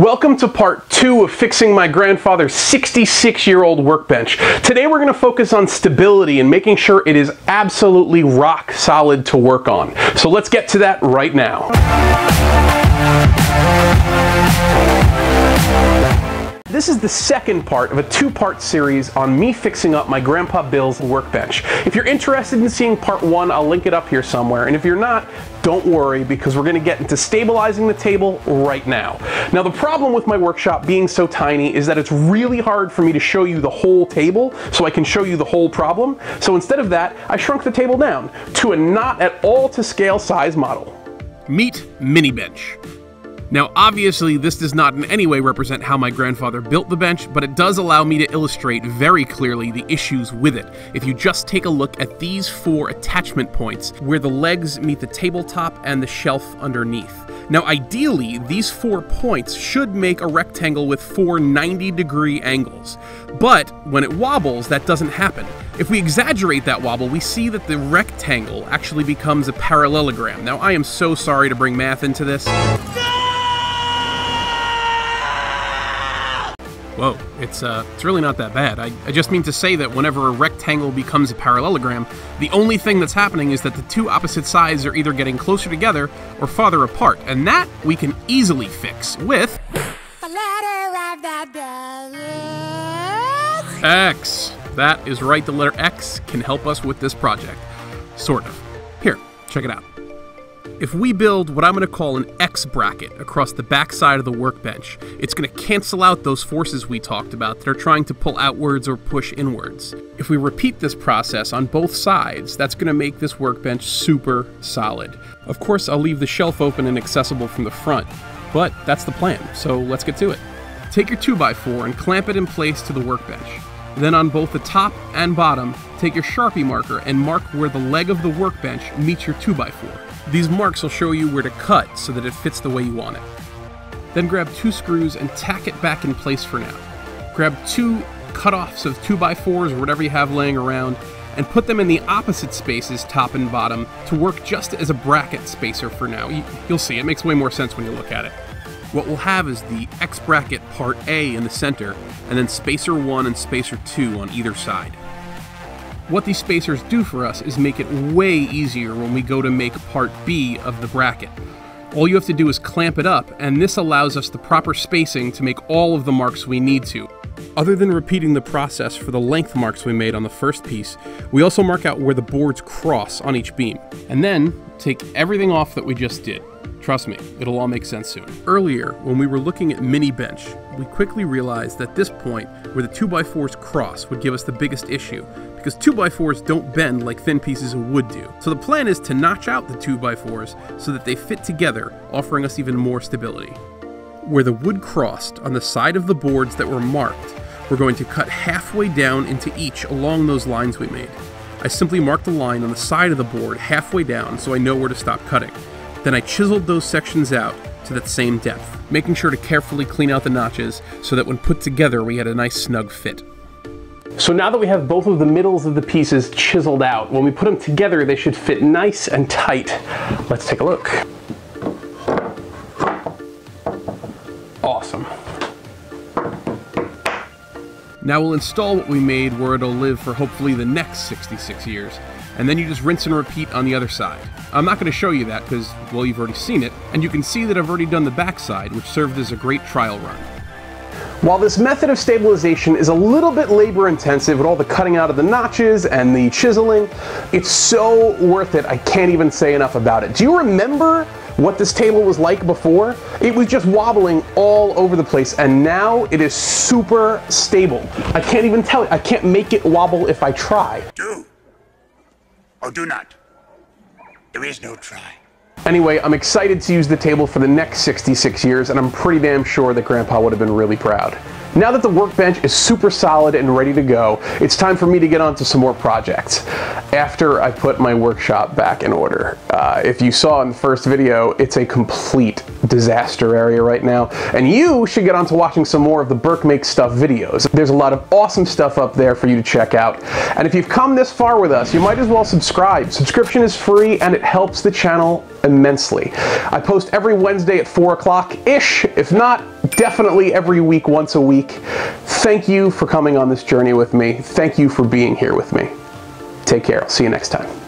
Welcome to part two of fixing my grandfather's 66 year old workbench. Today we're going to focus on stability and making sure it is absolutely rock solid to work on. So let's get to that right now. This is the second part of a two-part series on me fixing up my Grandpa Bill's workbench. If you're interested in seeing part one, I'll link it up here somewhere, and if you're not, don't worry because we're gonna get into stabilizing the table right now. Now the problem with my workshop being so tiny is that it's really hard for me to show you the whole table so I can show you the whole problem. So instead of that, I shrunk the table down to a not at all to scale size model. Meet Mini Bench. Now, obviously, this does not in any way represent how my grandfather built the bench, but it does allow me to illustrate very clearly the issues with it. If you just take a look at these four attachment points, where the legs meet the tabletop and the shelf underneath. Now, ideally, these four points should make a rectangle with four 90 degree angles. But when it wobbles, that doesn't happen. If we exaggerate that wobble, we see that the rectangle actually becomes a parallelogram. Now, I am so sorry to bring math into this. Whoa, it's uh, it's really not that bad. I, I just mean to say that whenever a rectangle becomes a parallelogram, the only thing that's happening is that the two opposite sides are either getting closer together or farther apart, and that we can easily fix with X. That is right, the letter X can help us with this project. Sort of. Here, check it out. If we build what I'm going to call an X bracket across the back side of the workbench, it's going to cancel out those forces we talked about that are trying to pull outwards or push inwards. If we repeat this process on both sides, that's going to make this workbench super solid. Of course, I'll leave the shelf open and accessible from the front, but that's the plan, so let's get to it. Take your 2x4 and clamp it in place to the workbench. Then on both the top and bottom, take your Sharpie marker and mark where the leg of the workbench meets your 2x4. These marks will show you where to cut so that it fits the way you want it. Then grab two screws and tack it back in place for now. Grab two cut-offs of 2x4s or whatever you have laying around and put them in the opposite spaces, top and bottom, to work just as a bracket spacer for now. You'll see, it makes way more sense when you look at it. What we'll have is the X bracket part A in the center, and then spacer 1 and spacer 2 on either side. What these spacers do for us is make it way easier when we go to make part B of the bracket. All you have to do is clamp it up, and this allows us the proper spacing to make all of the marks we need to. Other than repeating the process for the length marks we made on the first piece, we also mark out where the boards cross on each beam. And then take everything off that we just did. Trust me, it'll all make sense soon. Earlier, when we were looking at mini bench, we quickly realized that this point, where the 2x4s cross, would give us the biggest issue, because 2x4s don't bend like thin pieces of wood do. So the plan is to notch out the 2x4s so that they fit together, offering us even more stability. Where the wood crossed on the side of the boards that were marked, we're going to cut halfway down into each along those lines we made. I simply marked the line on the side of the board halfway down so I know where to stop cutting. Then I chiseled those sections out to that same depth, making sure to carefully clean out the notches so that when put together we had a nice snug fit. So now that we have both of the middles of the pieces chiseled out, when we put them together they should fit nice and tight. Let's take a look. Awesome. Now we'll install what we made where it'll live for hopefully the next 66 years, and then you just rinse and repeat on the other side. I'm not going to show you that because, well, you've already seen it, and you can see that I've already done the back side, which served as a great trial run. While this method of stabilization is a little bit labor intensive with all the cutting out of the notches and the chiseling, it's so worth it. I can't even say enough about it. Do you remember what this table was like before? It was just wobbling all over the place and now it is super stable. I can't even tell it. I can't make it wobble if I try. Do or do not. There is no try. Anyway, I'm excited to use the table for the next 66 years, and I'm pretty damn sure that Grandpa would have been really proud. Now that the workbench is super solid and ready to go, it's time for me to get on to some more projects. After I put my workshop back in order. Uh, if you saw in the first video, it's a complete disaster area right now, and you should get on to watching some more of the Burke Makes Stuff videos. There's a lot of awesome stuff up there for you to check out. And if you've come this far with us, you might as well subscribe. Subscription is free and it helps the channel immensely. I post every Wednesday at 4 o'clock-ish. If not, definitely every week, once a week. Thank you for coming on this journey with me. Thank you for being here with me. Take care. I'll see you next time.